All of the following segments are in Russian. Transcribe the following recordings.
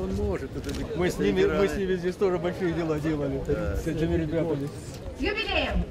Он может. Это Мы с ними, мы с ними здесь тоже большие дела делали. С этими ребятами. С юбилеем!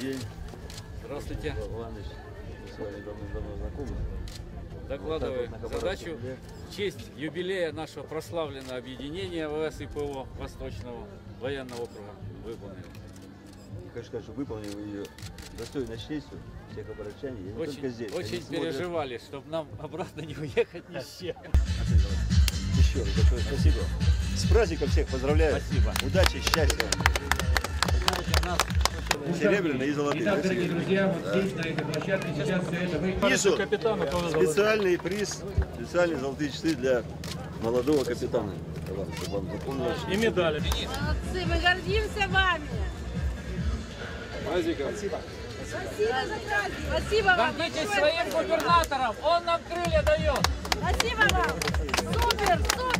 День. Здравствуйте. Иванович, мы с вами давно-давно знакомы. Докладываю Вот задачу в честь юбилея нашего прославленного объединения ВС и ПО Восточного военного округа выполнили. Я хочу сказать, что выполнил ее достойно честью всех оборочане, и не только Очень, здесь. Они очень смотрят. переживали, чтобы нам обратно не уехать ни с чем. Еще раз большое спасибо. С праздником всех поздравляю. Спасибо. Удачи, счастья. Серебряные и золотые. Итак, Спасибо. дорогие друзья, вот здесь, на этой площадке, сейчас все это вы Внизу специальный приз, специальные золотые часы для молодого капитана. Вам, чтобы вам запомнилось. И медали. Молодцы, мы гордимся вами. Спасибо за праздник. Спасибо вам. Гордитесь своим спасибо. губернатором, он нам крылья дает. Спасибо вам. Супер, супер.